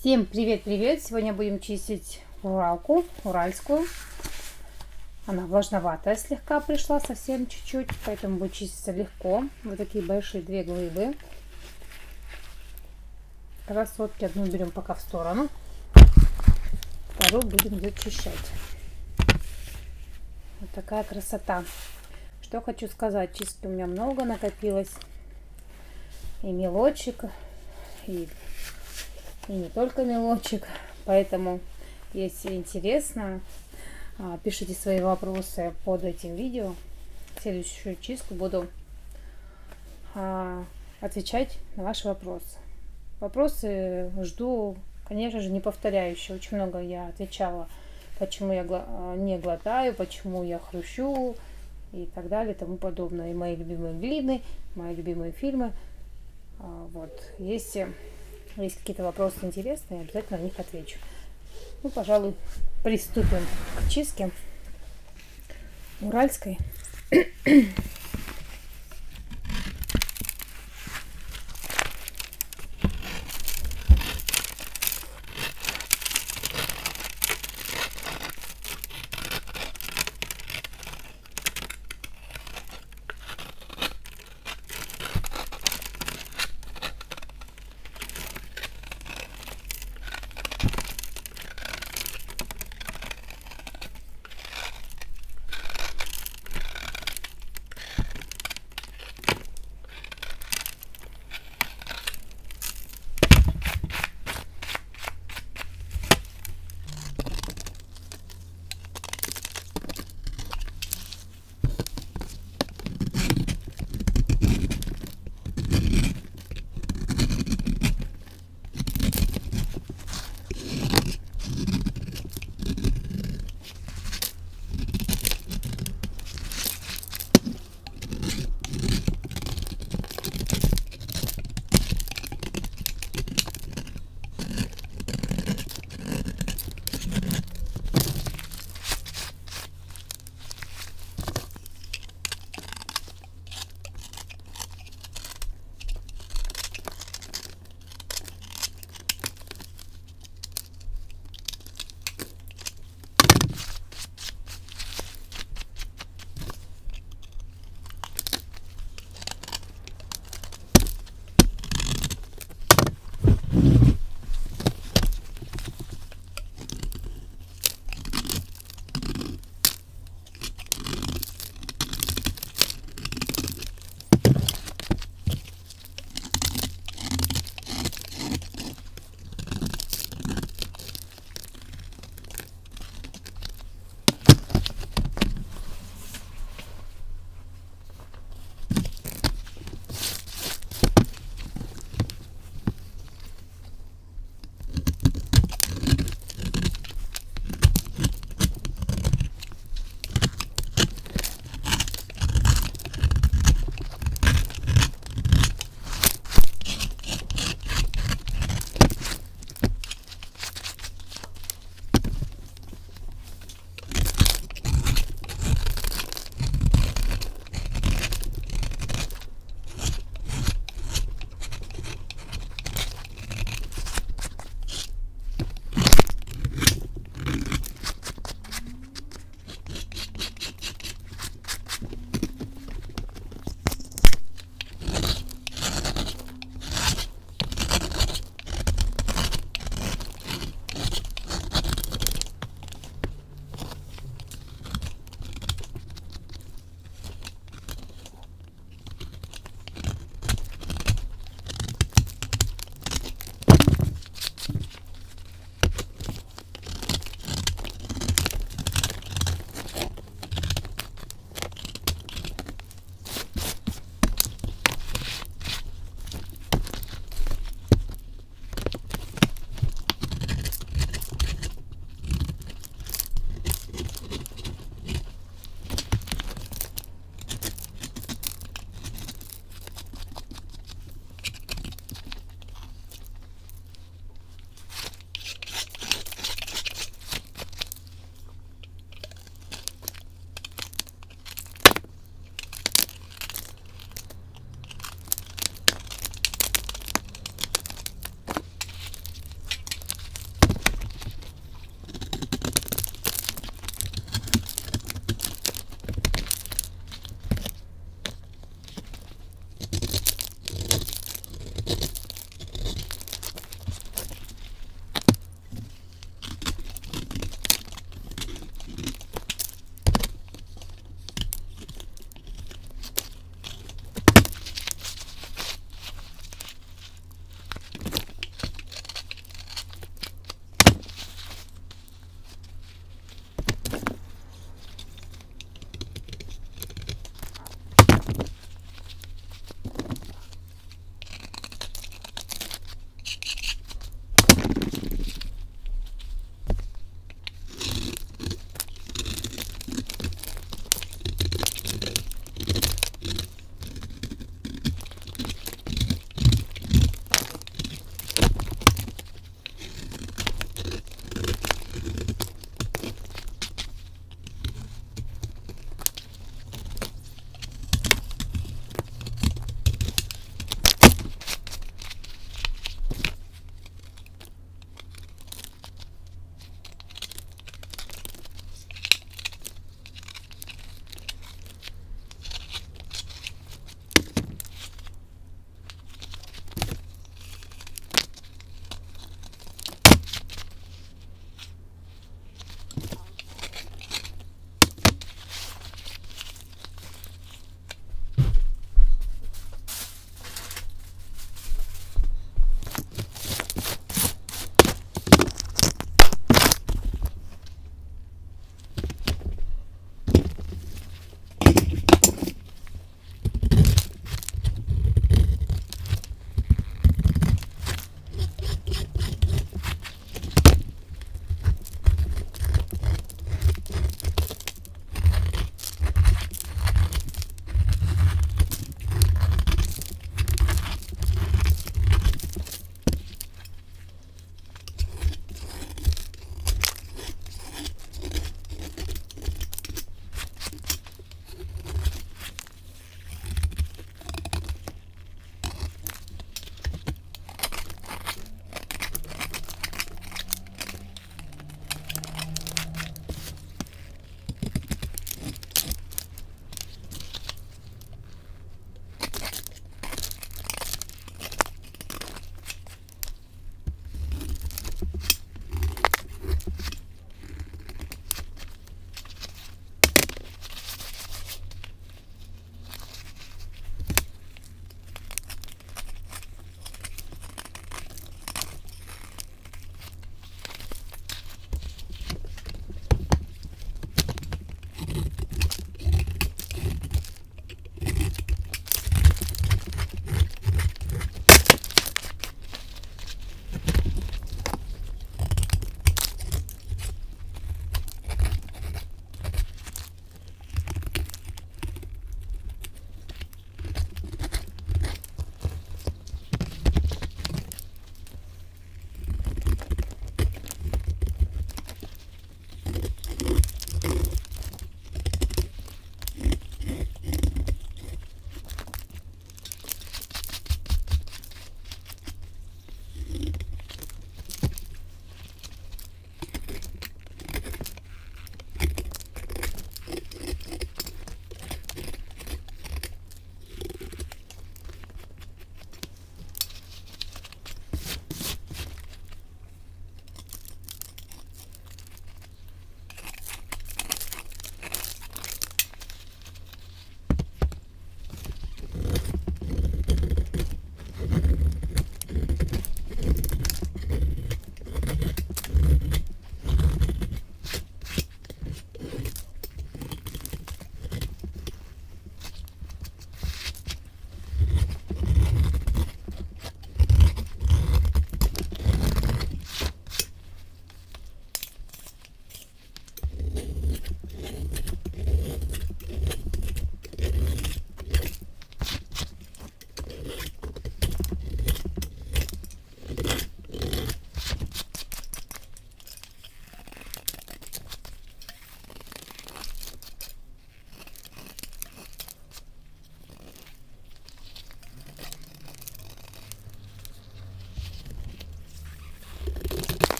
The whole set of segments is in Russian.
Всем привет-привет! Сегодня будем чистить уралку, уральскую. Она влажноватая слегка пришла, совсем чуть-чуть, поэтому будет чиститься легко. Вот такие большие две глыбы. Красотки одну берем пока в сторону, вторую будем зачищать. Вот такая красота. Что хочу сказать, чистки у меня много накопилось. И мелочек, и и не только мелочек. Поэтому, если интересно, а, пишите свои вопросы под этим видео. Следующую чистку буду а, отвечать на ваши вопросы. Вопросы жду, конечно же, не повторяющие. Очень много я отвечала, почему я а, не глотаю, почему я хрущу и так далее и тому подобное. И мои любимые глины, мои любимые фильмы. Вот. Если есть какие-то вопросы интересные, обязательно на них отвечу. Ну, пожалуй, приступим к чистке уральской.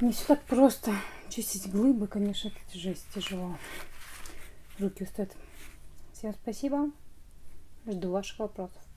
Не все так просто. Чистить глыбы, конечно, это жесть тяжело. Руки устают. Всем спасибо. Жду ваших вопросов.